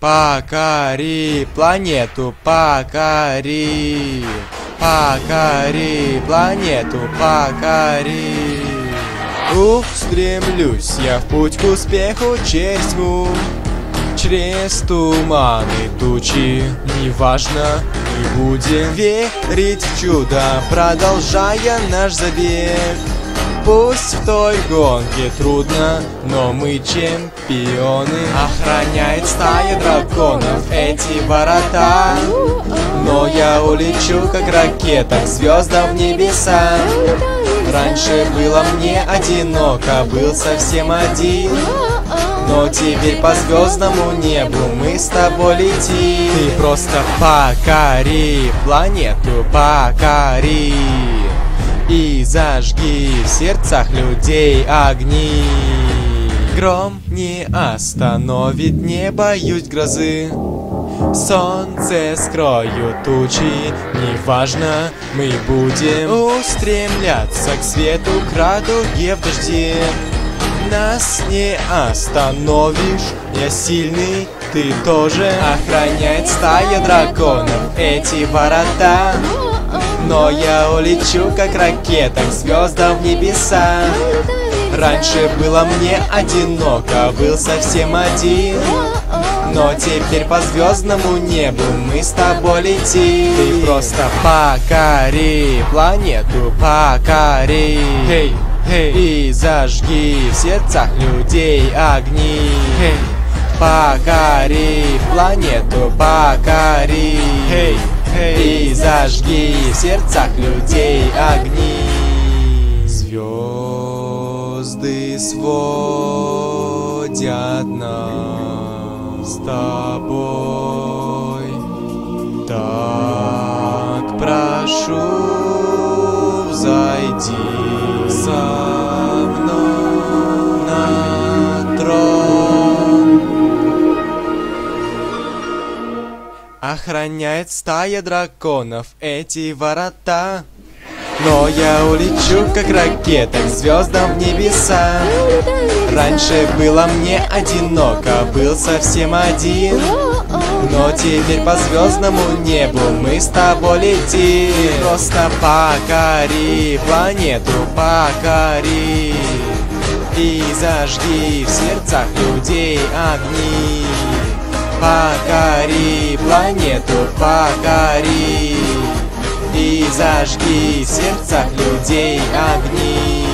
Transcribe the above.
Покори планету, покори. Покори планету, покори. Устремлюсь я в путь к успеху через тьму Через туманы тучи Неважно, мы будем верить в чудо Продолжая наш забег Пусть в той гонке трудно, но мы чемпионы. Охраняет стая драконов эти ворота. Но я улечу, как ракета, к звездам в небеса. Раньше было мне одиноко, был совсем один. Но теперь по звездному небу мы с тобой летим Ты просто покори планету, покори И зажги в сердцах людей огни. Гром не остановит, не боюсь грозы. Солнце скроют тучи, неважно, мы будем устремляться к свету, к радуге в дожде. Нас не остановишь, я сильный, ты тоже. Охраняет стая драконов эти ворота Но я улечу, как ракета, к звездам в небеса. Раньше было мне одиноко, был совсем один. Но теперь по звездному небу мы с тобой летим Ты просто покори планету, покори. Hey, hey. И зажги в сердцах людей огни. Hey. Покори планету, покори. Hey, И зажги в сердцах людей огни. Звезды сводят нас с тобой. Так прошу, зайди Охраняет стая драконов эти ворота. Но я улечу, как ракета, к звездам в небеса. Раньше было мне одиноко, был совсем один. Но теперь по звездному небу мы с тобой летим. Просто покори планету, покори. И зажги в сердцах людей огни Покори планету, покори. И зажги в сердцах людей огни